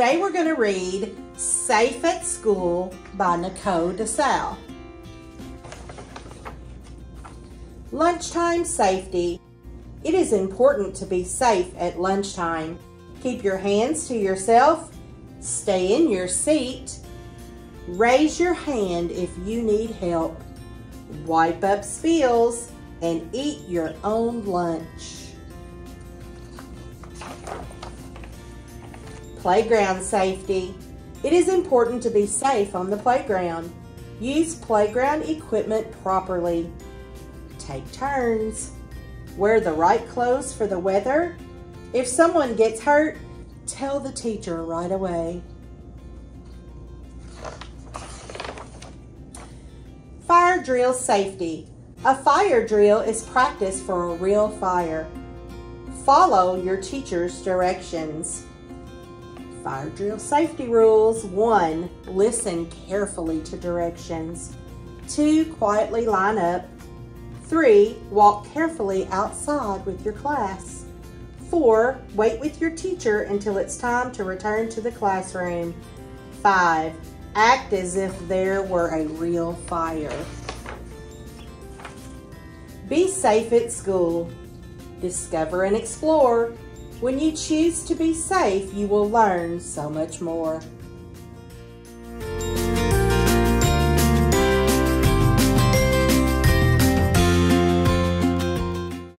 Today we're going to read Safe at School by Nicole DeSalle. Lunchtime safety. It is important to be safe at lunchtime. Keep your hands to yourself, stay in your seat, raise your hand if you need help, wipe up spills, and eat your own lunch. Playground safety. It is important to be safe on the playground. Use playground equipment properly. Take turns. Wear the right clothes for the weather. If someone gets hurt, tell the teacher right away. Fire drill safety. A fire drill is practice for a real fire. Follow your teacher's directions. Fire drill safety rules. One, listen carefully to directions. Two, quietly line up. Three, walk carefully outside with your class. Four, wait with your teacher until it's time to return to the classroom. Five, act as if there were a real fire. Be safe at school. Discover and explore. When you choose to be safe, you will learn so much more.